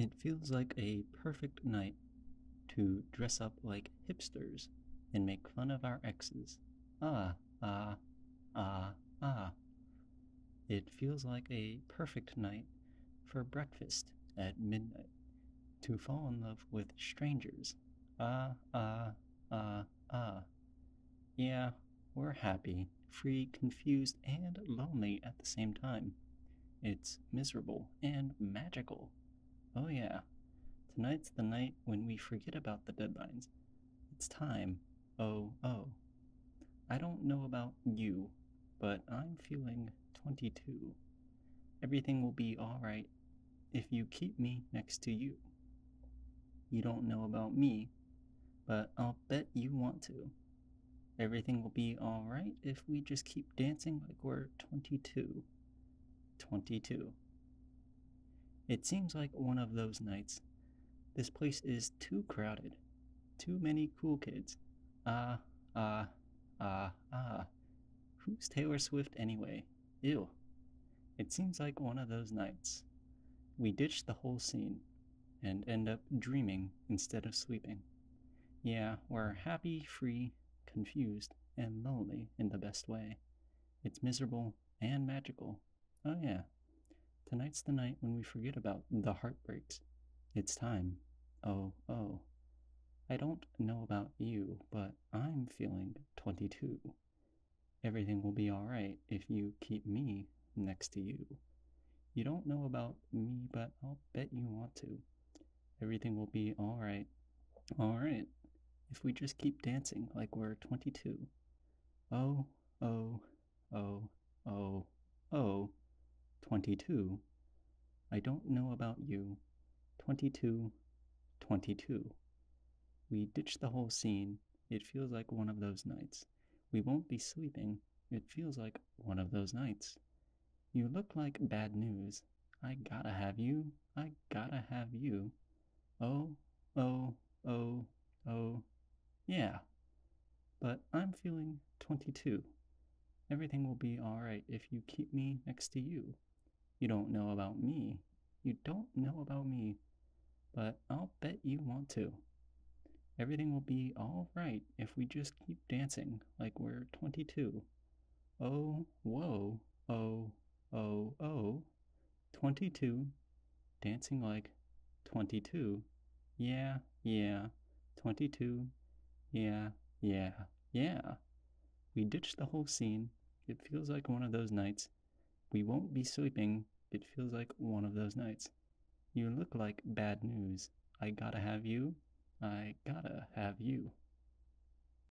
It feels like a perfect night to dress up like hipsters and make fun of our exes. Ah, ah, ah, ah. It feels like a perfect night for breakfast at midnight to fall in love with strangers. Ah, ah, ah, ah. Yeah, we're happy, free, confused, and lonely at the same time. It's miserable and magical. Oh, yeah. Tonight's the night when we forget about the deadlines. It's time. Oh, oh. I don't know about you, but I'm feeling 22. Everything will be alright if you keep me next to you. You don't know about me, but I'll bet you want to. Everything will be alright if we just keep dancing like we're 22. 22. It seems like one of those nights. This place is too crowded. Too many cool kids. Ah, ah, ah, ah. Who's Taylor Swift anyway? Ew. It seems like one of those nights. We ditch the whole scene and end up dreaming instead of sleeping. Yeah, we're happy, free, confused, and lonely in the best way. It's miserable and magical. Oh, yeah. Tonight's the night when we forget about the heartbreaks. It's time. Oh, oh. I don't know about you, but I'm feeling 22. Everything will be alright if you keep me next to you. You don't know about me, but I'll bet you want to. Everything will be alright. Alright. If we just keep dancing like we're 22. Oh, oh, oh, oh, oh. 22. I don't know about you. 22, 22. We ditch the whole scene. It feels like one of those nights. We won't be sleeping. It feels like one of those nights. You look like bad news. I gotta have you. I gotta have you. Oh, oh, oh, oh. Yeah. But I'm feeling 22. Everything will be alright if you keep me next to you. You don't know about me. You don't know about me. But I'll bet you want to. Everything will be alright if we just keep dancing like we're 22. Oh, whoa, oh, oh, oh. 22. Dancing like 22. Yeah, yeah. 22. Yeah, yeah, yeah. We ditched the whole scene. It feels like one of those nights. We won't be sleeping. It feels like one of those nights. You look like bad news. I gotta have you. I gotta have you.